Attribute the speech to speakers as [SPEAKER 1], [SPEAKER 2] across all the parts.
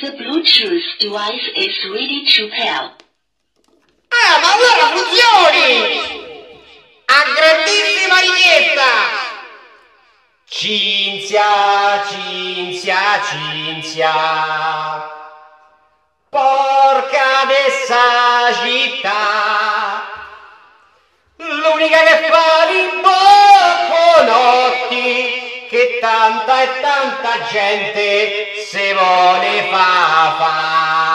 [SPEAKER 1] The Bluetooth device is ready to pair.
[SPEAKER 2] Ah, ma allora funzioni! A grandissima richiesta! Cinzia, Cinzia, Cinzia Porca de L'unica che fa tanta e tanta gente se vuole fa fa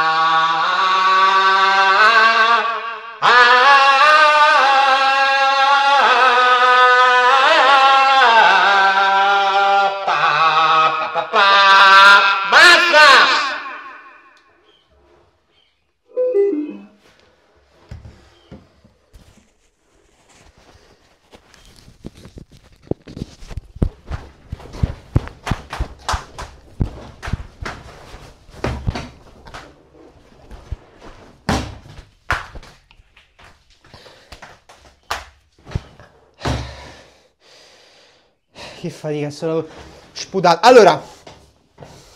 [SPEAKER 3] Che fatica, sono sputato. Allora,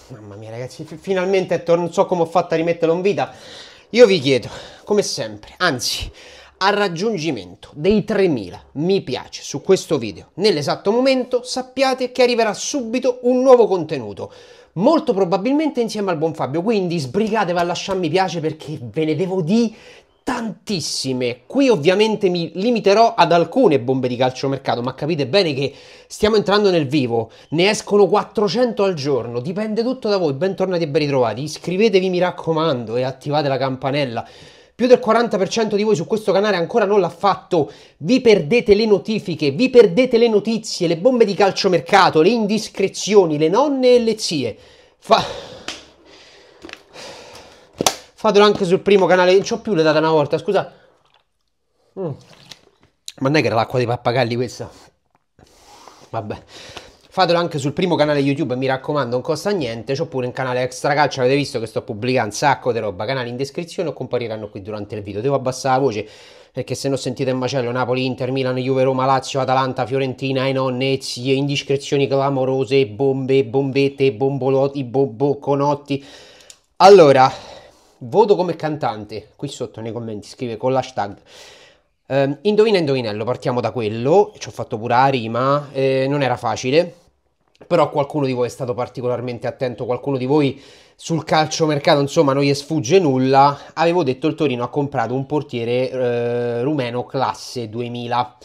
[SPEAKER 3] mamma mia ragazzi, fi- finalmente è tornato, non so come ho fatto a rimetterlo in vita. Io vi chiedo, come sempre, anzi, al raggiungimento dei 3000 mi piace su questo video, nell'esatto momento sappiate che arriverà subito un nuovo contenuto. Molto probabilmente insieme al buon Fabio, quindi sbrigatevi a lasciare mi piace perché ve ne devo di tantissime. Qui ovviamente mi limiterò ad alcune bombe di calciomercato, ma capite bene che stiamo entrando nel vivo. Ne escono 400 al giorno, dipende tutto da voi. Bentornati e ben ritrovati. Iscrivetevi, mi raccomando, e attivate la campanella. Più del 40% di voi su questo canale ancora non l'ha fatto. Vi perdete le notifiche, vi perdete le notizie, le bombe di calciomercato, le indiscrezioni, le nonne e le zie. Fa... Fatelo anche sul primo canale. Non c'ho più le date una volta, scusa. Mm. Ma non è che era l'acqua dei pappagalli questa? Vabbè. Fatelo anche sul primo canale YouTube, mi raccomando, non costa niente. C'ho pure un canale extra calcio, avete visto che sto pubblicando un sacco di roba. Canali in descrizione o compariranno qui durante il video. Devo abbassare la voce perché se no sentite in macello Napoli, Inter, Milan, Juve, Roma, Lazio, Atalanta, Fiorentina, Enonne, zie, indiscrezioni clamorose, bombe, bombette, bombolotti, bobocconotti. Allora, voto come cantante, qui sotto nei commenti scrive con l'hashtag. Eh, indovina indovinello, partiamo da quello, ci ho fatto pure la rima, eh, non era facile, però qualcuno di voi è stato particolarmente attento, qualcuno di voi sul calciomercato, insomma, non gli sfugge nulla, avevo detto il Torino ha comprato un portiere eh, rumeno classe 2000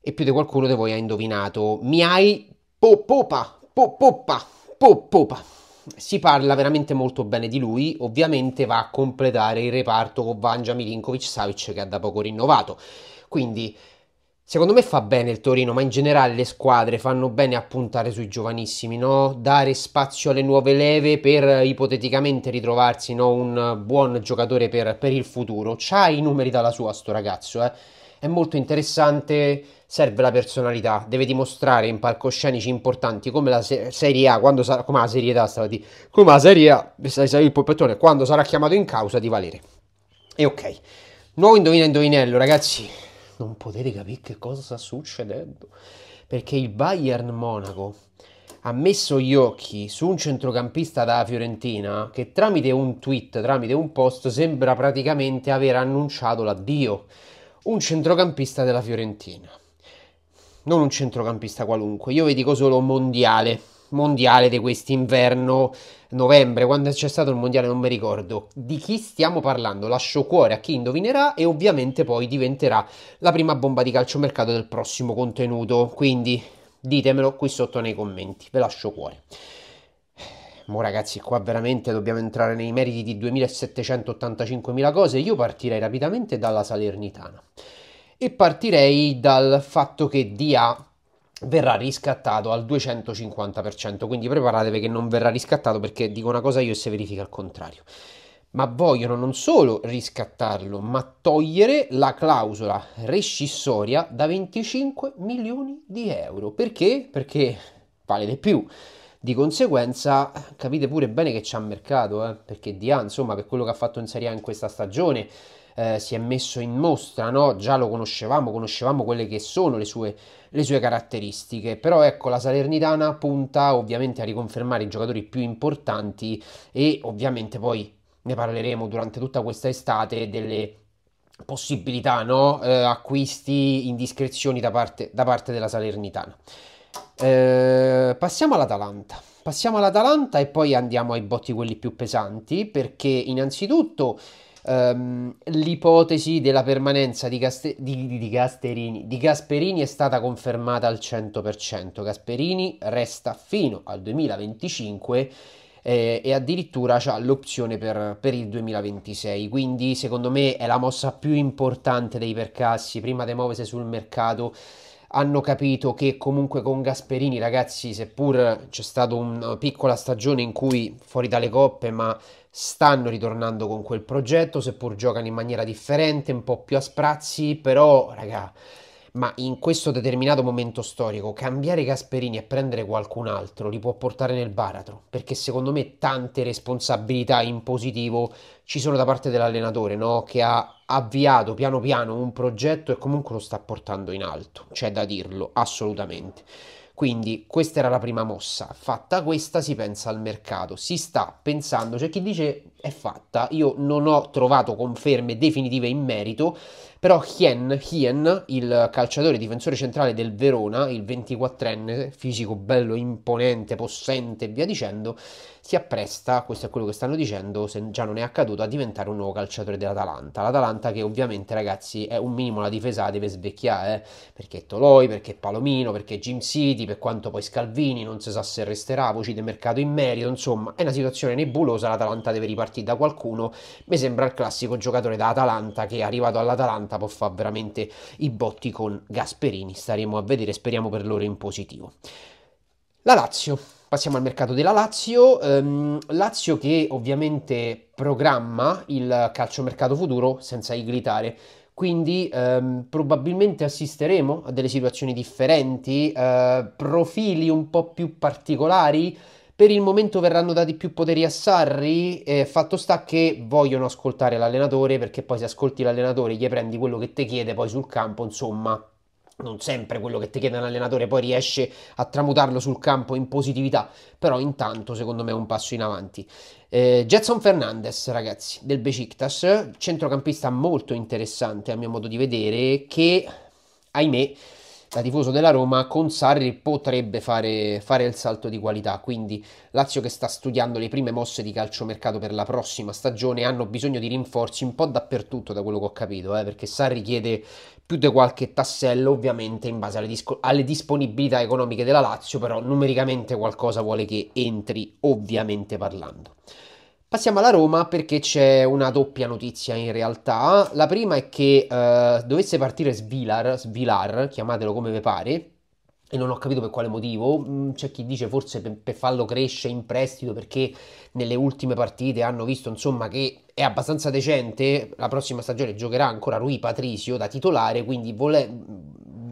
[SPEAKER 3] e più di qualcuno di voi ha indovinato, mi hai popopa, popopa, popopa. Si parla veramente molto bene di lui, ovviamente va a completare il reparto con Vanja Milinkovic Savic che ha da poco rinnovato. Quindi secondo me fa bene il Torino, ma in generale le squadre fanno bene a puntare sui giovanissimi, no? Dare spazio alle nuove leve per ipoteticamente ritrovarsi no? un buon giocatore per, per il futuro. C'ha i numeri dalla sua sto ragazzo, eh? È molto interessante, serve la personalità, deve dimostrare in palcoscenici importanti come la se- Serie A, quando sarà, come la Serie A stava di, come la Serie A, il polpettone, quando sarà chiamato in causa di valere. E ok, nuovo indovina indovinello, ragazzi, non potete capire che cosa sta succedendo, perché il Bayern Monaco ha messo gli occhi su un centrocampista da Fiorentina che tramite un tweet, tramite un post, sembra praticamente aver annunciato l'addio un centrocampista della Fiorentina. Non un centrocampista qualunque, io vi dico solo mondiale, mondiale di quest'inverno, novembre, quando c'è stato il mondiale non mi ricordo. Di chi stiamo parlando? Lascio cuore a chi indovinerà e ovviamente poi diventerà la prima bomba di calciomercato del prossimo contenuto, quindi ditemelo qui sotto nei commenti, ve lascio cuore. Mo ragazzi, qua veramente dobbiamo entrare nei meriti di 2785.000 cose. Io partirei rapidamente dalla Salernitana e partirei dal fatto che DA verrà riscattato al 250%, quindi preparatevi che non verrà riscattato perché dico una cosa io e si verifica il contrario. Ma vogliono non solo riscattarlo, ma togliere la clausola rescissoria da 25 milioni di euro. Perché? Perché vale di più. Di conseguenza capite pure bene che c'è mercato, eh? perché Dia, insomma, per quello che ha fatto in Serie A in questa stagione, eh, si è messo in mostra, no? Già lo conoscevamo, conoscevamo quelle che sono le sue, le sue caratteristiche, però ecco la Salernitana punta ovviamente a riconfermare i giocatori più importanti e ovviamente poi ne parleremo durante tutta questa estate delle possibilità, no? eh, acquisti, indiscrezioni da parte, da parte della Salernitana. Eh, passiamo all'Atalanta. Passiamo all'Atalanta e poi andiamo ai botti quelli più pesanti, perché innanzitutto ehm, l'ipotesi della permanenza di, Caste- di, di, di, Gasperini, è stata confermata al 100%. Gasperini resta fino al 2025 eh, e addirittura ha l'opzione per, per, il 2026. Quindi, secondo me, è la mossa più importante dei percassi. Prima di muoversi sul mercato, hanno capito che comunque con Gasperini, ragazzi, seppur c'è stata una piccola stagione in cui fuori dalle coppe, ma stanno ritornando con quel progetto, seppur giocano in maniera differente, un po' più a sprazzi, però, ragazzi ma in questo determinato momento storico cambiare Gasperini e prendere qualcun altro li può portare nel baratro, perché secondo me tante responsabilità in positivo ci sono da parte dell'allenatore, no? che ha avviato piano piano un progetto e comunque lo sta portando in alto, c'è da dirlo, assolutamente. Quindi questa era la prima mossa. Fatta questa si pensa al mercato, si sta pensando, c'è chi dice è fatta, io non ho trovato conferme definitive in merito, però Hien, Hien, il calciatore difensore centrale del Verona, il 24enne, fisico bello, imponente, possente e via dicendo, si appresta, questo è quello che stanno dicendo, se già non è accaduto, a diventare un nuovo calciatore dell'Atalanta. L'Atalanta che ovviamente ragazzi è un minimo la difesa deve svecchiare, eh? perché Toloi, perché Palomino, perché Jim City, per quanto poi Scalvini, non si sa se resterà, voci di mercato in merito, insomma è una situazione nebulosa, l'Atalanta deve ripartire da qualcuno, mi sembra il classico giocatore da Atalanta che è arrivato all'Atalanta Atalanta può fare veramente i botti con Gasperini. Staremo a vedere, speriamo per loro in positivo. La Lazio. Passiamo al mercato della Lazio. Um, Lazio che ovviamente programma il calciomercato futuro senza iglitare. Quindi um, probabilmente assisteremo a delle situazioni differenti, uh, profili un po' più particolari per il momento verranno dati più poteri a Sarri, eh, fatto sta che vogliono ascoltare l'allenatore perché poi se ascolti l'allenatore gli prendi quello che ti chiede poi sul campo, insomma, non sempre quello che ti chiede l'allenatore poi riesce a tramutarlo sul campo in positività, però intanto secondo me è un passo in avanti. Eh, Jetson Fernandez, ragazzi, del Besiktas, centrocampista molto interessante a mio modo di vedere, che ahimè da tifoso della Roma, con Sarri potrebbe fare, fare, il salto di qualità. Quindi Lazio che sta studiando le prime mosse di calciomercato per la prossima stagione hanno bisogno di rinforzi un po' dappertutto, da quello che ho capito, eh, perché Sarri chiede più di qualche tassello, ovviamente in base alle, disco- alle disponibilità economiche della Lazio, però numericamente qualcosa vuole che entri, ovviamente parlando. Passiamo alla Roma perché c'è una doppia notizia in realtà. La prima è che uh, dovesse partire Svilar, Svilar, chiamatelo come vi pare, e non ho capito per quale motivo. Mm, c'è chi dice forse per, per, farlo crescere in prestito perché nelle ultime partite hanno visto insomma che è abbastanza decente. La prossima stagione giocherà ancora Rui Patricio da titolare, quindi vole,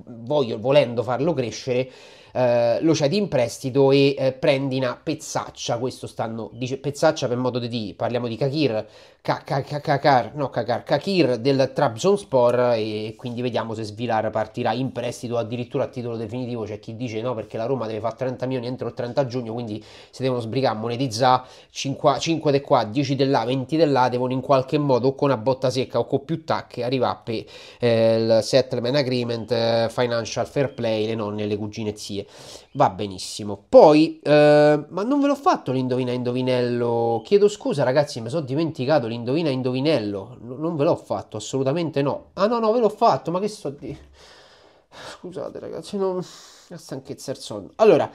[SPEAKER 3] voglio, volendo farlo crescere eh, lo cedi in prestito e eh, prendi una pezzaccia, questo stanno, dice pezzaccia per modo di dire, parliamo di Kakir, Kakar, no Kakar, Kakir del Trabzonspor e quindi vediamo se Svilar partirà in prestito addirittura a titolo definitivo, c'è chi dice no perché la Roma deve fare 30 milioni entro il 30 giugno, quindi si devono sbrigare, monetizzare 5, 5 di qua, 10 di là, 20 di là, devono in qualche modo o con una botta secca o con più tacche arrivare per eh, il settlement agreement, eh, financial fair play, le nonne, le cugine zie, va benissimo. Poi, eh, ma non ve l'ho fatto l'indovina indovinello, chiedo scusa ragazzi, mi sono dimenticato l'indovina indovinello. non ve l'ho fatto, assolutamente no. Ah no, no, ve l'ho fatto, ma che sto di... Scusate ragazzi, non... La stanchezza il sonno. Allora,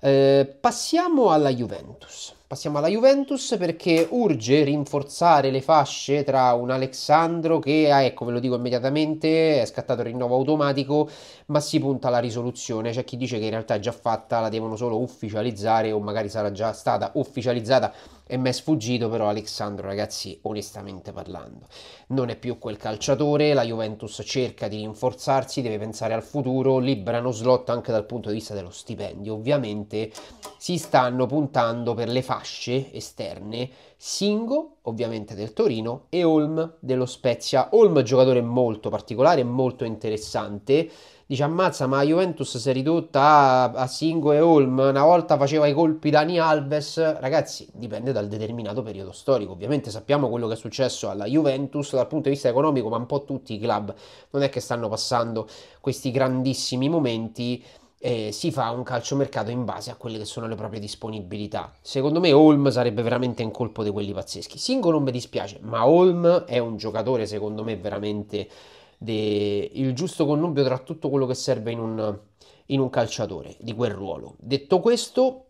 [SPEAKER 3] eh, passiamo alla Juventus. Passiamo alla Juventus perché urge rinforzare le fasce tra un Alexandro che, ah, ecco ve lo dico immediatamente, è scattato il rinnovo automatico, ma si punta alla risoluzione. C'è chi dice che in realtà è già fatta, la devono solo ufficializzare o magari sarà già stata ufficializzata e mi è sfuggito, però Alexandro ragazzi, onestamente parlando, non è più quel calciatore, la Juventus cerca di rinforzarsi, deve pensare al futuro, liberano slot anche dal punto di vista dello stipendio. Ovviamente si stanno puntando per le fasce fasce esterne, Singo, ovviamente del Torino, e Olm dello Spezia. Olm giocatore molto particolare, molto interessante. Dice ammazza, ma Juventus si è ridotta a, a Singo e Olm. Una volta faceva i colpi Dani Alves. Ragazzi, dipende dal determinato periodo storico. Ovviamente sappiamo quello che è successo alla Juventus dal punto di vista economico, ma un po' tutti i club non è che stanno passando questi grandissimi momenti eh, si fa un calciomercato in base a quelle che sono le proprie disponibilità. Secondo me Holm sarebbe veramente un colpo di quelli pazzeschi. Singo non mi dispiace, ma Holm è un giocatore secondo me veramente de... il giusto connubio tra tutto quello che serve in un, in un calciatore di quel ruolo. Detto questo,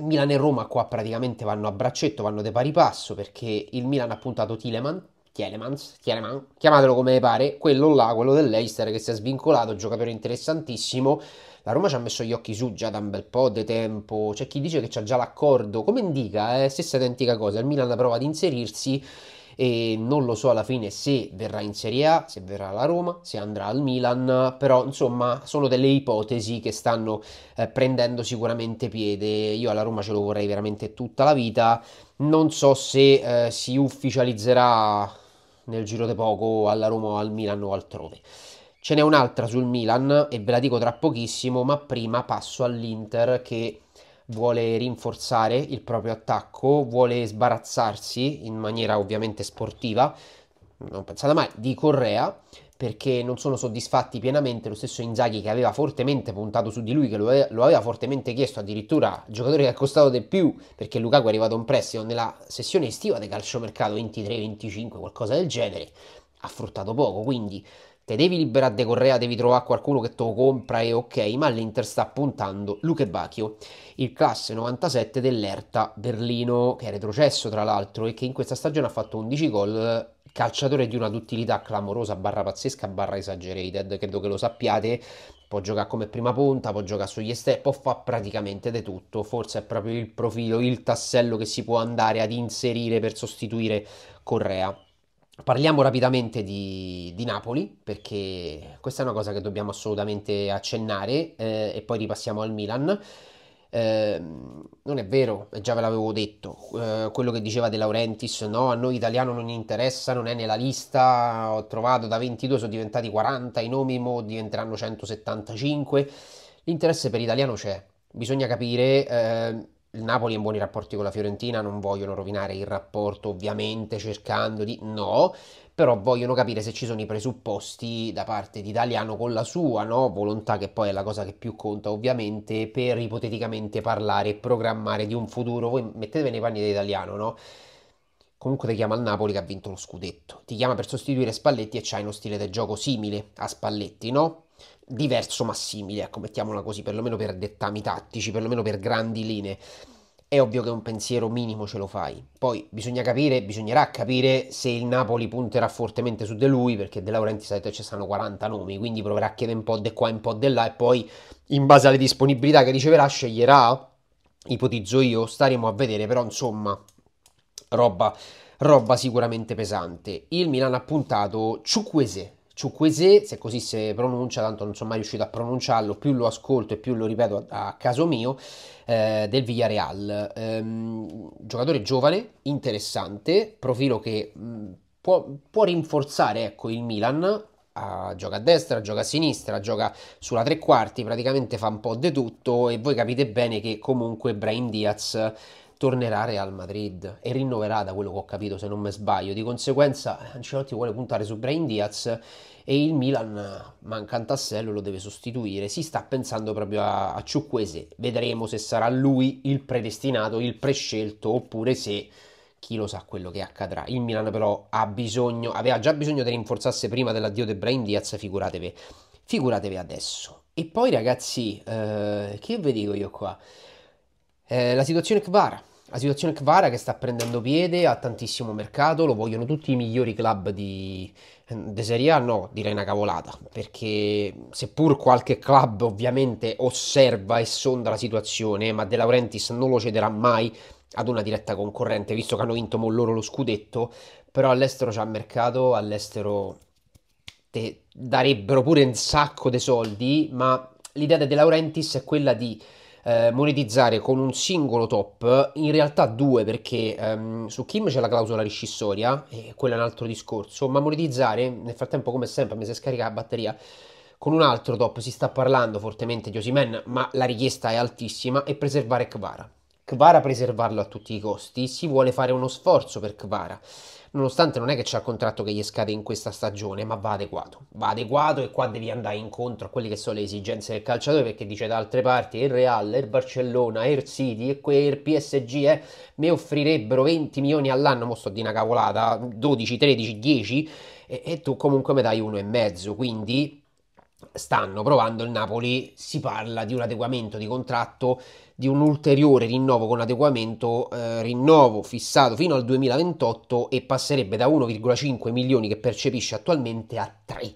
[SPEAKER 3] Milan e Roma qua praticamente vanno a braccetto, vanno di pari passo perché il Milan ha puntato Tileman, Tielemans, Tieleman, chiamatelo come pare, quello là, quello dell'Eister che si è svincolato, giocatore interessantissimo la Roma ci ha messo gli occhi su già da un bel po' di tempo. C'è chi dice che c'ha già l'accordo. Come indica, eh, stessa identica cosa. Il Milan prova ad inserirsi e non lo so alla fine se verrà in Serie A, se verrà alla Roma, se andrà al Milan, però insomma sono delle ipotesi che stanno eh, prendendo sicuramente piede. Io alla Roma ce lo vorrei veramente tutta la vita. Non so se eh, si ufficializzerà nel giro di poco alla Roma o al Milan o altrove. Ce n'è un'altra sul Milan e ve la dico tra pochissimo, ma prima passo all'Inter che vuole rinforzare il proprio attacco, vuole sbarazzarsi in maniera ovviamente sportiva, non pensate mai, di Correa perché non sono soddisfatti pienamente. Lo stesso Inzaghi che aveva fortemente puntato su di lui, che lo aveva, fortemente chiesto, addirittura giocatore che ha costato di più perché Lukaku è arrivato in prestito nella sessione estiva del calciomercato 23-25, qualcosa del genere, ha fruttato poco, quindi te devi liberare De Correa, devi trovare qualcuno che te lo compra e ok, ma l'Inter sta puntando Luke Bacchio, il classe 97 dell'Erta Berlino, che è retrocesso tra l'altro e che in questa stagione ha fatto 11 gol, calciatore di una duttilità clamorosa, barra pazzesca, barra exaggerated, credo che lo sappiate, può giocare come prima punta, può giocare sugli esterni, può fare praticamente di tutto, forse è proprio il profilo, il tassello che si può andare ad inserire per sostituire Correa. Parliamo rapidamente di, di, Napoli perché questa è una cosa che dobbiamo assolutamente accennare eh, e poi ripassiamo al Milan. Eh, non è vero, già ve l'avevo detto, eh, quello che diceva De Laurentiis, no, a noi italiano non interessa, non è nella lista, ho trovato da 22 sono diventati 40, i nomi mo diventeranno 175, l'interesse per l'italiano c'è, bisogna capire eh, il Napoli è in buoni rapporti con la Fiorentina, non vogliono rovinare il rapporto ovviamente cercando di... no, però vogliono capire se ci sono i presupposti da parte di Italiano con la sua no? volontà, che poi è la cosa che più conta ovviamente, per ipoteticamente parlare e programmare di un futuro. Voi mettetevi nei panni dell'italiano, no? Comunque ti chiama il Napoli che ha vinto lo scudetto, ti chiama per sostituire Spalletti e c'hai uno stile di gioco simile a Spalletti, no? diverso ma simile, ecco, mettiamola così, perlomeno per dettami tattici, perlomeno per grandi linee. È ovvio che un pensiero minimo ce lo fai. Poi bisogna capire, bisognerà capire se il Napoli punterà fortemente su di lui, perché De Laurenti sa che ci stanno 40 nomi, quindi proverà a chiedere un po' di qua, un po' di là, e poi in base alle disponibilità che riceverà sceglierà, ipotizzo io, staremo a vedere, però insomma, roba, roba sicuramente pesante. Il Milan ha puntato Ciukwese, Ciukwese, se così si pronuncia, tanto non sono mai riuscito a pronunciarlo, più lo ascolto e più lo ripeto a, a caso mio, eh, del Villarreal. Ehm, giocatore giovane, interessante, profilo che mh, può, può, rinforzare ecco, il Milan, Uh, gioca a destra, gioca a sinistra, gioca sulla tre quarti, praticamente fa un po' di tutto e voi capite bene che comunque Brain Diaz tornerà a Real Madrid e rinnoverà da quello che ho capito se non mi sbaglio. Di conseguenza Ancelotti vuole puntare su Brain Diaz e il Milan manca un tassello lo deve sostituire. Si sta pensando proprio a, a Ciucquese. Vedremo se sarà lui il predestinato il prescelto oppure se chi lo sa quello che accadrà. Il Milan però ha bisogno aveva già bisogno di rinforzarsi prima dell'addio di Brain Diaz figuratevi figuratevi adesso. E poi ragazzi eh, che vi dico io qua? Eh, la situazione Kvara la situazione Kvara che sta prendendo piede, ha tantissimo mercato, lo vogliono tutti i migliori club di, di Serie A, no, direi una cavolata, perché seppur qualche club ovviamente osserva e sonda la situazione, ma De Laurentiis non lo cederà mai ad una diretta concorrente, visto che hanno vinto con loro lo scudetto, però all'estero c'è mercato, all'estero darebbero pure un sacco di soldi, ma l'idea di De Laurentiis è quella di eh, monetizzare con un singolo top, in realtà due perché ehm, su Kim c'è la clausola riscissoria e quello è un altro discorso, ma monetizzare nel frattempo come sempre mi si scarica la batteria con un altro top si sta parlando fortemente di Osimen, ma la richiesta è altissima e preservare Kvara. Kvara preservarlo a tutti i costi, si vuole fare uno sforzo per Kvara nonostante non è che c'è il contratto che gli scade in questa stagione, ma va adeguato. Va adeguato e qua devi andare incontro a quelle che sono le esigenze del calciatore, perché dice da altre parti il Real, il Barcellona, il City e quel PSG eh, mi offrirebbero 20 milioni all'anno, mo sto di una cavolata, 12, 13, 10 e, e tu comunque mi dai uno e mezzo, quindi stanno provando il Napoli, si parla di un adeguamento di contratto, di un ulteriore rinnovo con adeguamento, eh, rinnovo fissato fino al 2028 e passerebbe da 1,5 milioni che percepisce attualmente a 3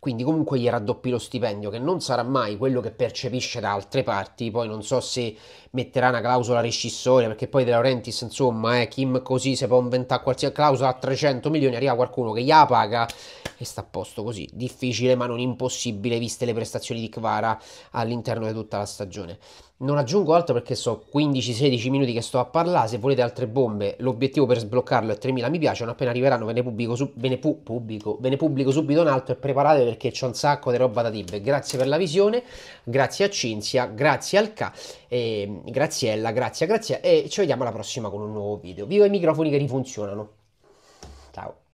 [SPEAKER 3] quindi comunque gli raddoppi lo stipendio che non sarà mai quello che percepisce da altre parti, poi non so se metterà una clausola rescissoria perché poi De Laurentiis insomma eh, Kim così se può inventare qualsiasi clausola a 300 milioni arriva qualcuno che gliela paga e sta a posto così, difficile ma non impossibile viste le prestazioni di Kvara all'interno di tutta la stagione. Non aggiungo altro perché so 15-16 minuti che sto a parlare, se volete altre bombe l'obiettivo per sbloccarlo è 3000 mi piace, non appena arriveranno ve ne pubblico, su, ve ne pu, pubblico, ve ne pubblico subito un altro e preparatevi perché c'è un sacco di roba da dire. Grazie per la visione, grazie a Cinzia, grazie al K, eh, Graziella, grazie a Grazia e ci vediamo alla prossima con un nuovo video. Vivo i microfoni che rifunzionano. Ciao.